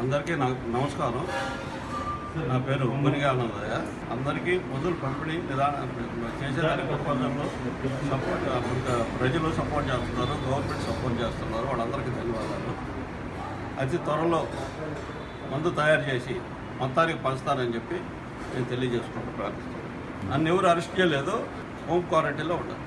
అందరికీ నమస్కారం. నా పేరు మునిగానందయ్య. అందరికీ మందులు పంపిణీ విధానం చేసేదానికి ఒప్పందంలో సపోర్ట్ ప్రజలు సపోర్ట్ చేస్తున్నారు గవర్నమెంట్ సపోర్ట్ చేస్తున్నారు. వాళ్ళందరికీ ధన్యవాదాలు. అతి త్వరలో మందు తయారు చేసి మొత్తానికి పంచుతానని చెప్పి నేను తెలియజేసుకుంటూ ప్రార్థిస్తున్నాను. నన్ను ఎవరు అరెస్ట్ చేయలేదు. హోమ్ క్వారంటైన్లో ఉంటాను